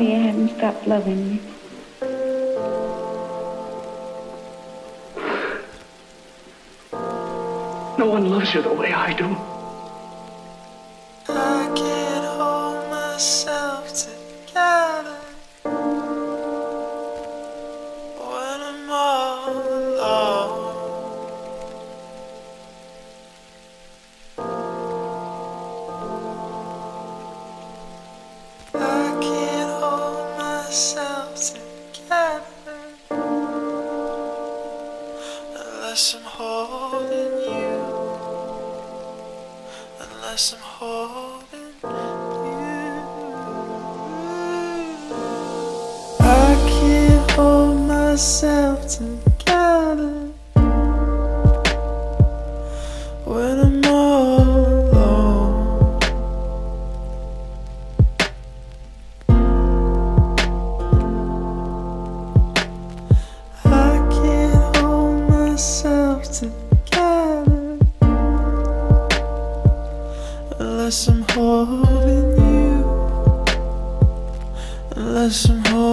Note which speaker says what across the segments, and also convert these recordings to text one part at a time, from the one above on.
Speaker 1: me you hadn't stopped loving me.
Speaker 2: No one loves you the way I do.
Speaker 3: Myself together unless I'm holding you. Unless I'm holding you. I can't hold myself together Unless I'm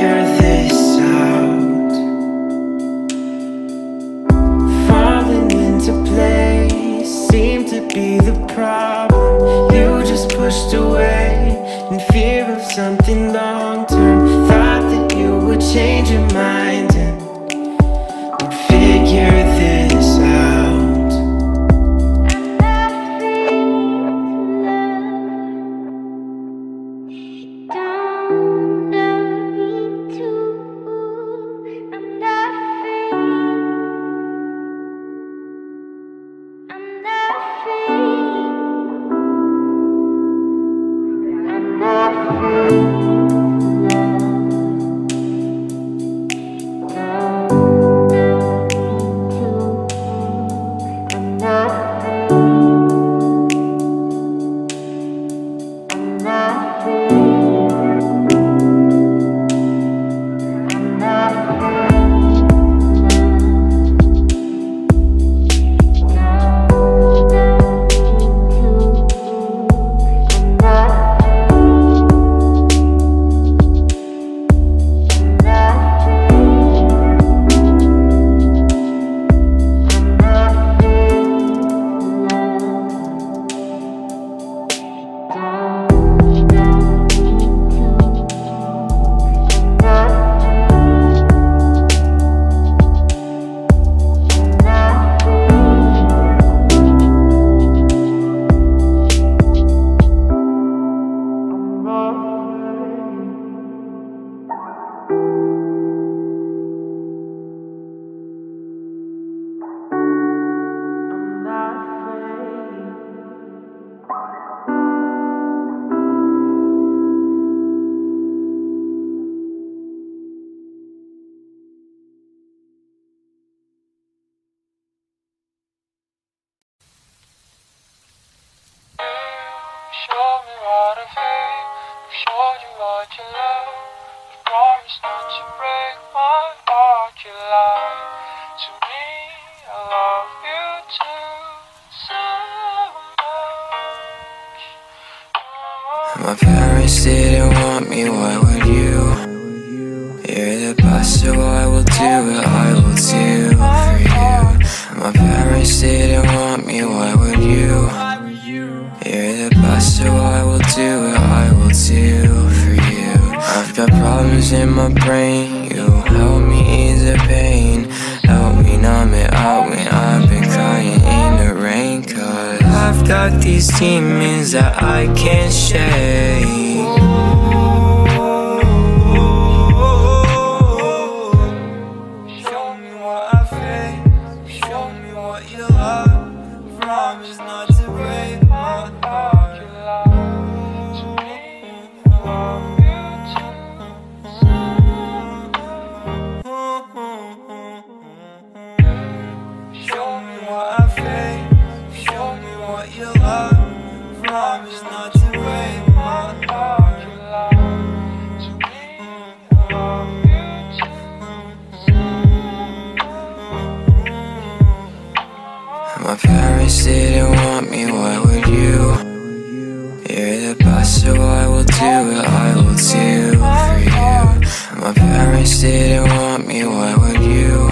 Speaker 4: this out. Falling into place to be the problem. You just pushed away in fear of something
Speaker 5: My
Speaker 6: parents didn't want me, why would you? You're the best, so I will do what I will do for you. My parents didn't want me, why would you? You're the best, so I will do what I will do for you. I've got problems in my brain, got these demons that I can't shake. Didn't want me, why would you?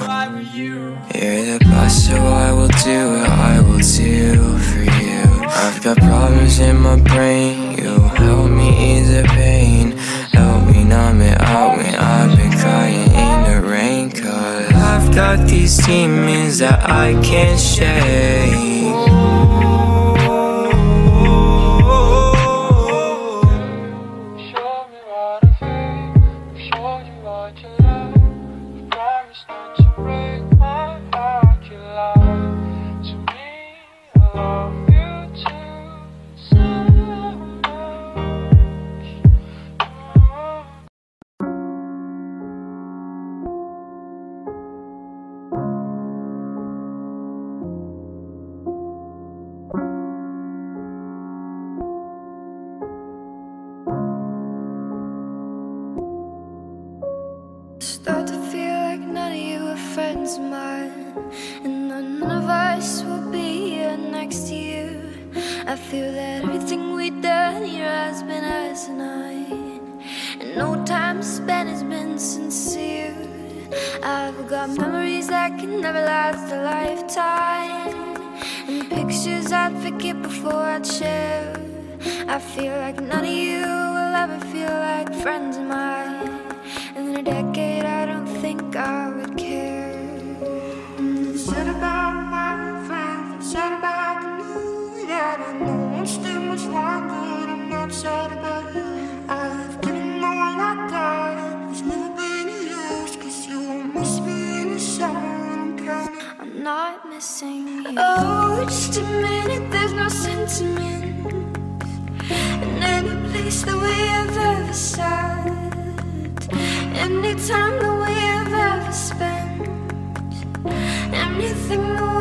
Speaker 6: You're the best, so I will do what I will do for you. I've got problems in my brain, you help me ease the pain. Help me numb it out when I've been crying in the rain. Cause I've got these demons that I can't shake.
Speaker 7: Spent has been sincere. I've got memories that can never last a lifetime, and pictures I'd forget before I'd share. I feel like none of you will ever feel like friends Oh, just a minute, there's no sentiment in any place that we have ever sat, any time that we have ever spent, anything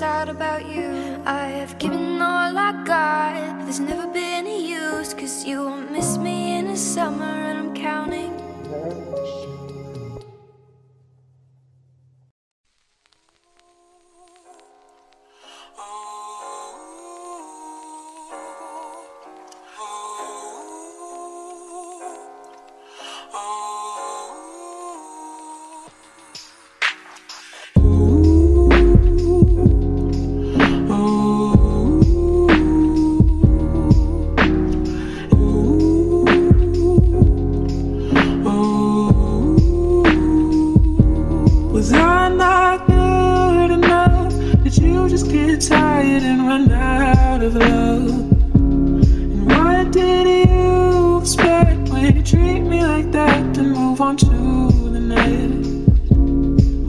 Speaker 7: sad about you. I have given all I got, there's never been a use, cause you won't miss me in the summer, and I'm counting.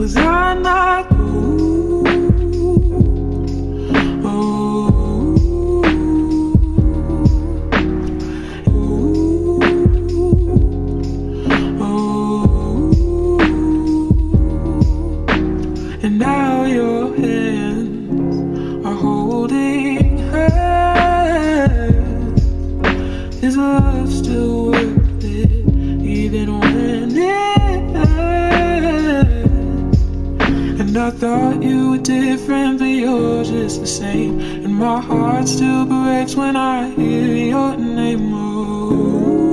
Speaker 8: Was I same. And my heart still breaks when I hear your name. Oh,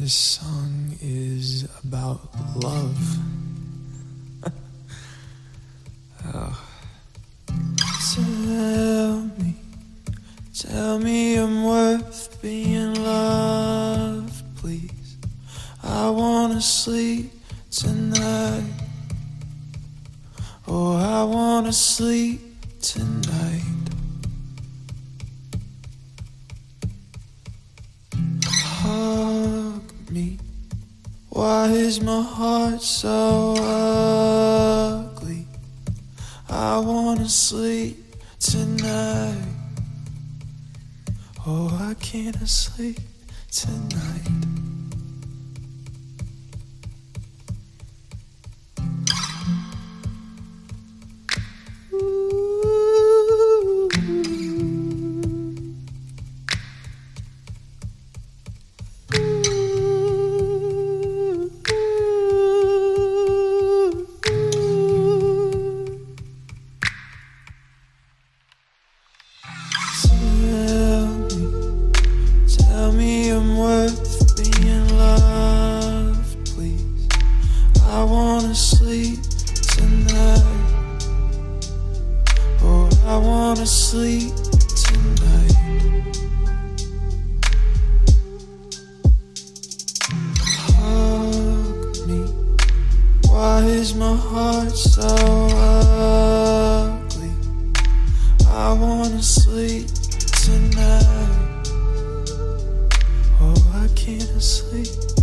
Speaker 3: This song is about love. oh. Tell me, tell me I'm worth being loved, please. I wanna sleep tonight. Oh, I wanna sleep tonight. Is my heart so ugly? I wanna sleep tonight. Oh, I can't sleep tonight. Is my heart so ugly? I wanna sleep tonight. Oh, I can't sleep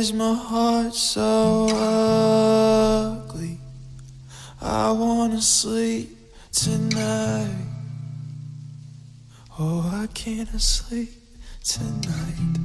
Speaker 3: is my heart so ugly? I wanna sleep tonight. Oh, I can't sleep tonight.